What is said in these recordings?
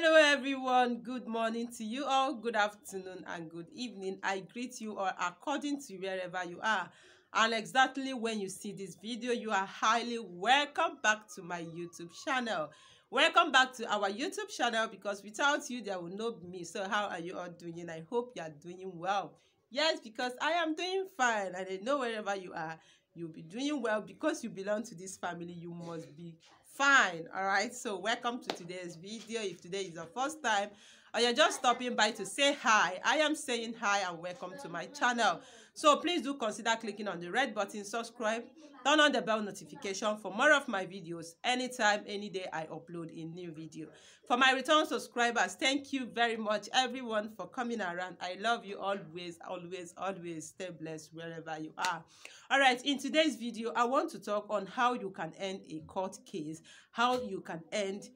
Hello, everyone. Good morning to you all. Good afternoon and good evening. I greet you all according to wherever you are. And exactly when you see this video, you are highly welcome back to my YouTube channel. Welcome back to our YouTube channel because without you, there will not be me. So how are you all doing? I hope you are doing well. Yes, because I am doing fine. And I know wherever you are, you'll be doing well because you belong to this family. You must be fine all right? So welcome to today's video. If today is your first time or you're just stopping by to say hi i am saying hi and welcome to my channel so please do consider clicking on the red button subscribe turn on the bell notification for more of my videos anytime any day i upload a new video. For my return subscribers thank you very much everyone for coming around. I love you always always always. Stay blessed wherever you are. All right in today's video i want to talk on how you can end a court case how you can end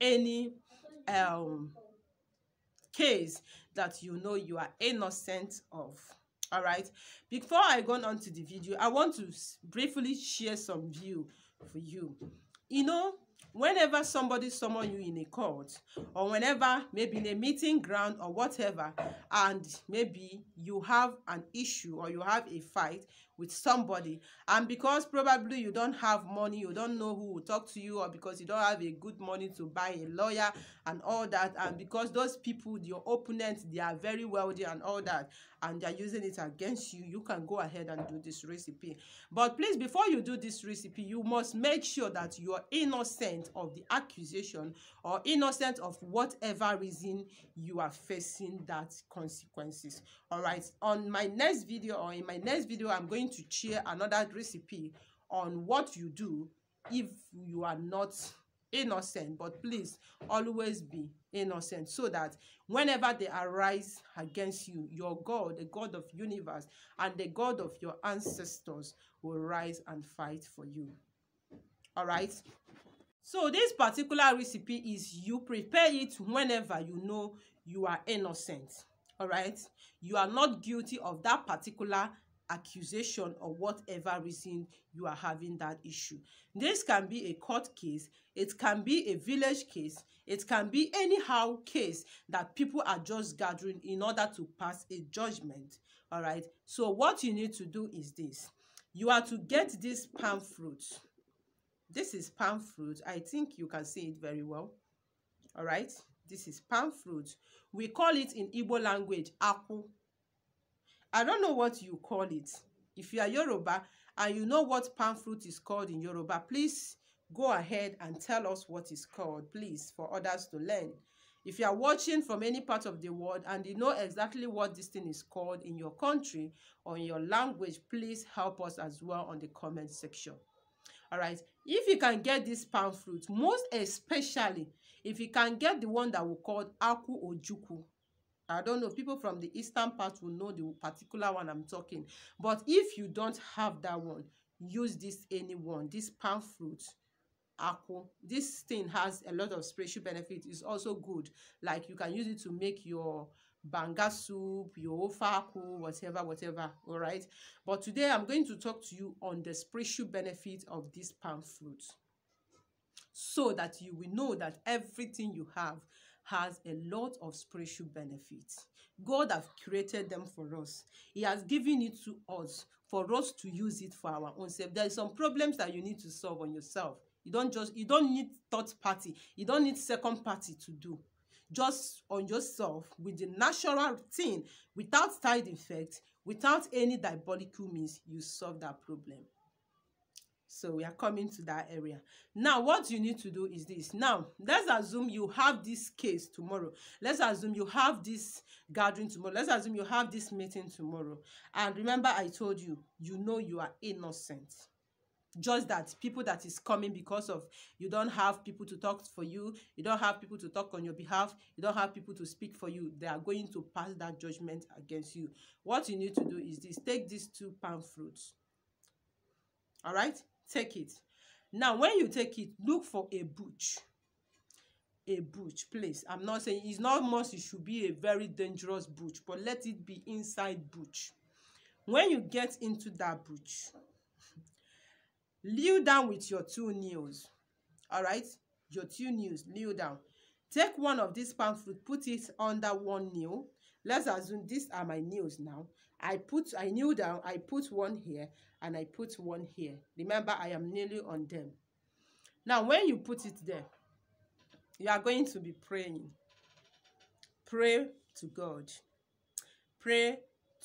any um case that you know you are innocent of all right before i go on to the video i want to briefly share some view for you. You know whenever somebody summon you in a court or whenever maybe in a meeting ground or whatever and maybe you have an issue or you have a fight with somebody. And because probably you don't have money you don't know who will talk to you or because you don't have a good money to buy a lawyer and all that and because those people your opponents they are very wealthy and all that and they're using it against you you can go ahead and do this recipe. But please before you do this recipe you must make sure that you are innocent of the accusation or innocent of whatever reason you are facing that consequences. All right on my next video or in my next video i'm going to share another recipe on what you do if you are not innocent but please always be innocent so that whenever they arise against you your god the god of universe and the god of your ancestors will rise and fight for you. All right? So this particular recipe is you prepare it whenever you know you are innocent. All right? You are not guilty of that particular accusation or whatever reason you are having that issue. This can be a court case, it can be a village case, it can be anyhow case that people are just gathering in order to pass a judgment. All right. So what you need to do is this. You are to get this palm fruit. This is palm fruit. I think you can see it very well. All right. This is palm fruit. We call it in Igbo language, aku I don't know what you call it. If you are Yoruba and you know what palm fruit is called in Yoruba, please go ahead and tell us what it's called, please, for others to learn. If you are watching from any part of the world and you know exactly what this thing is called in your country or in your language, please help us as well on the comment section. All right. If you can get this palm fruit, most especially if you can get the one that we call aku ojuku, I don't know. if People from the eastern part will know the particular one I'm talking. But if you don't have that one, use this any one. This palm fruit, apple. This thing has a lot of spiritual benefits. It's also good. Like you can use it to make your banga soup, your ofaku, whatever, whatever. All right. But today I'm going to talk to you on the spiritual benefit of this palm fruit. So that you will know that everything you have has a lot of spiritual benefits. God has created them for us. He has given it to us for us to use it for our own self. There are some problems that you need to solve on yourself. You don't just you don't need third party. You don't need second party to do. Just on yourself with the natural thing, without side effects, without any diabolical means, you solve that problem. So we are coming to that area. Now, what you need to do is this. Now, let's assume you have this case tomorrow. Let's assume you have this gathering tomorrow. Let's assume you have this meeting tomorrow. And remember, I told you, you know you are innocent. Just that people that is coming because of you don't have people to talk for you, you don't have people to talk on your behalf, you don't have people to speak for you. They are going to pass that judgment against you. What you need to do is this take these two palm fruits. All right take it. Now when you take it look for a bush a bush please. I'm not saying it's not must it should be a very dangerous bush but let it be inside bush when you get into that bush kneel down with your two nails all right? Your two nails kneel down. Take one of these palm fruit put it under one nail let's assume these are my nails now. I put i kneel down i put one here and i put one here. Remember i am kneeling on them. Now when you put it there you are going to be praying. Pray to god. Pray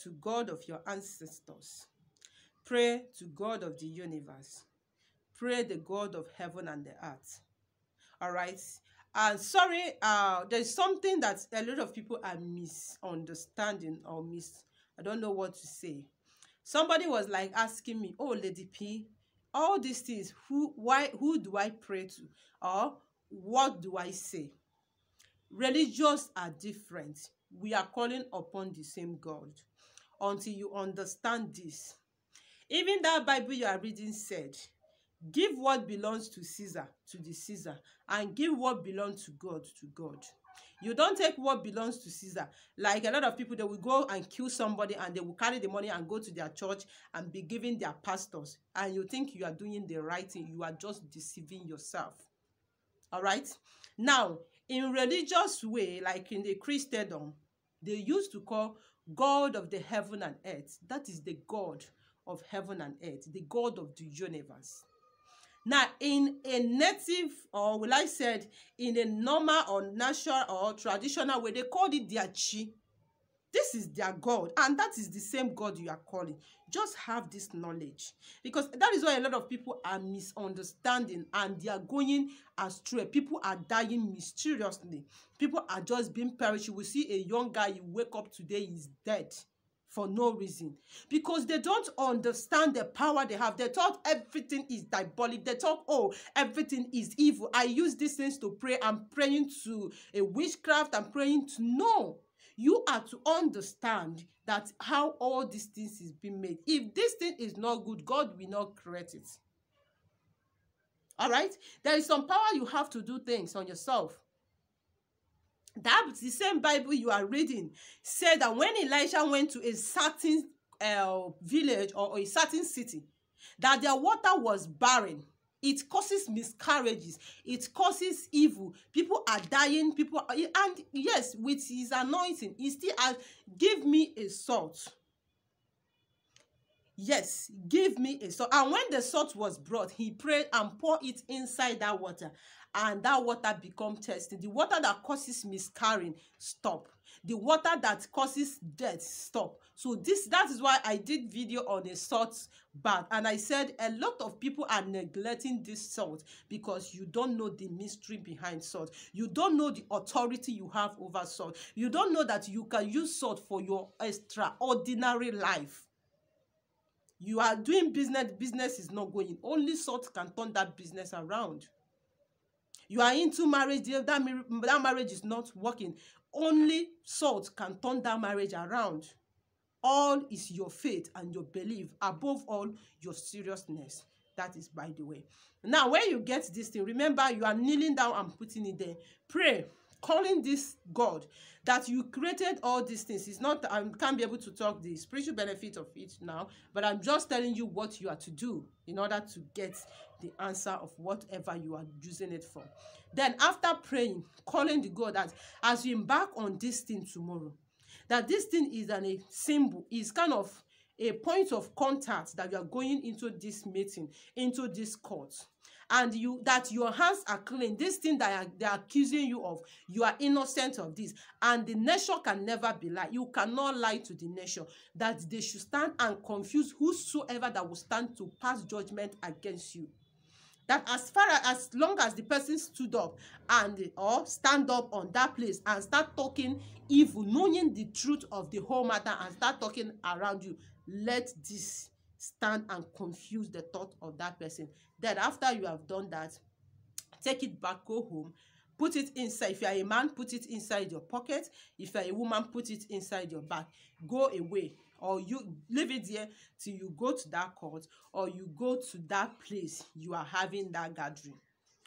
to god of your ancestors. Pray to god of the universe. Pray the god of heaven and the earth. All right and sorry uh there's something that a lot of people are misunderstanding or miss i don't know what to say. Somebody was like asking me oh lady p all these things who why who do i pray to? Or what do i say? Religions are different. We are calling upon the same god until you understand this. Even that bible you are reading said give what belongs to caesar to the caesar and give what belongs to god to god. You don't take what belongs to caesar. Like a lot of people they will go and kill somebody and they will carry the money and go to their church and be giving their pastors. And you think you are doing the right thing. You are just deceiving yourself. All right? Now in religious way like in the christendom they used to call god of the heaven and earth. That is the god of heaven and earth the god of the universe Now, in a native, or will I said, in a normal or natural or traditional way, they called it their chi. This is their God, and that is the same God you are calling. Just have this knowledge. Because that is why a lot of people are misunderstanding and they are going astray. People are dying mysteriously. People are just being perished. You will see a young guy, you wake up today, he's dead for no reason because they don't understand the power they have. They thought everything is diabolic. They thought, oh, everything is evil. I use these things to pray. I'm praying to a witchcraft. I'm praying to no. You are to understand that how all these things is being made. If this thing is not good, God will not create it. All right? There is some power you have to do things on yourself that the same bible you are reading said that when elijah went to a certain uh, village or, a certain city that their water was barren. It causes miscarriages. It causes evil. People are dying. People are, and yes with his anointing he still has give me a salt yes give me a salt. And when the salt was brought he prayed and poured it inside that water. And that water become thirsty. The water that causes miscarrying stop. The water that causes death stop. So this that is why i did video on a salt bath. And i said a lot of people are neglecting this salt because you don't know the mystery behind salt. You don't know the authority you have over salt. You don't know that you can use salt for your extraordinary life you are doing business business is not going. Only salt can turn that business around. You are into marriage that, that marriage is not working. Only salt can turn that marriage around. All is your faith and your belief above all your seriousness. That is by the way. Now when you get this thing remember you are kneeling down and putting it there. Pray calling this god that you created all these things. It's not i can't be able to talk the spiritual benefit of it now but i'm just telling you what you are to do in order to get the answer of whatever you are using it for. Then after praying calling the god that as you embark on this thing tomorrow that this thing is an a symbol is kind of a point of contact that you are going into this meeting into this court and you that your hands are clean this thing that they are accusing you of you are innocent of this. And the nation can never be lie. You cannot lie to the nation that they should stand and confuse whosoever that will stand to pass judgment against you. That as far as, as long as the person stood up and or stand up on that place and start talking evil knowing the truth of the whole matter and start talking around you let this stand and confuse the thought of that person. Then after you have done that take it back go home put it inside. If you are a man put it inside your pocket. If you are a woman put it inside your bag. Go away. Or you leave it there till you go to that court or you go to that place you are having that gathering.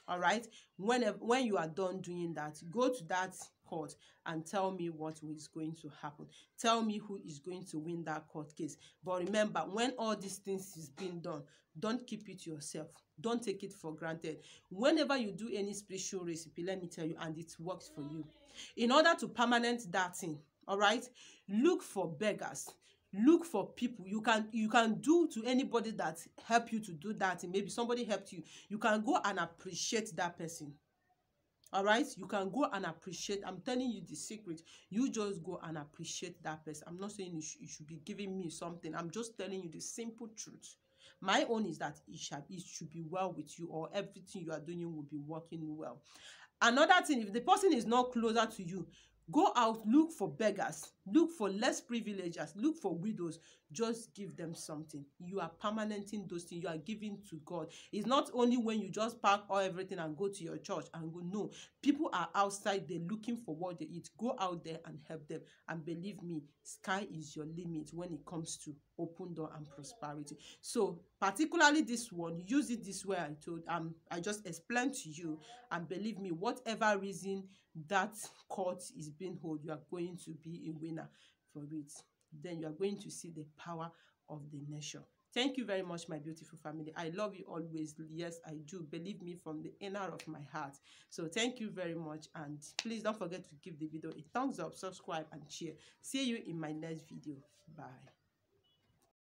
All right? Whenever when you are done doing that go to that court and tell me what is going to happen. Tell me who is going to win that court case. But remember when all these things is being done don't keep it yourself. Don't take it for granted. Whenever you do any spiritual recipe let me tell you and it works for you. In order to permanent that thing all right look for beggars. Look for people. You can you can do to anybody that help you to do that maybe somebody helped you. You can go and appreciate that person all right? You can go and appreciate i'm telling you the secret. You just go and appreciate that person. I'm not saying you, sh you should be giving me something. I'm just telling you the simple truth. My own is that it shall it should be well with you or everything you are doing will be working well. Another thing if the person is not closer to you Go out, look for beggars, look for less privileged, look for widows. Just give them something. You are permanenting those things. You are giving to God. It's not only when you just pack all everything and go to your church and go. No, people are outside there looking for what they eat. Go out there and help them. And believe me, sky is your limit when it comes to open door and prosperity. So particularly this one, use it this way. I told um I just explained to you, and believe me, whatever reason that court is being held, you are going to be a winner for it. Then you are going to see the power of the nation. Thank you very much, my beautiful family. I love you always. Yes, I do. Believe me from the inner of my heart. So thank you very much. And please don't forget to give the video a thumbs up, subscribe, and share. See you in my next video. Bye.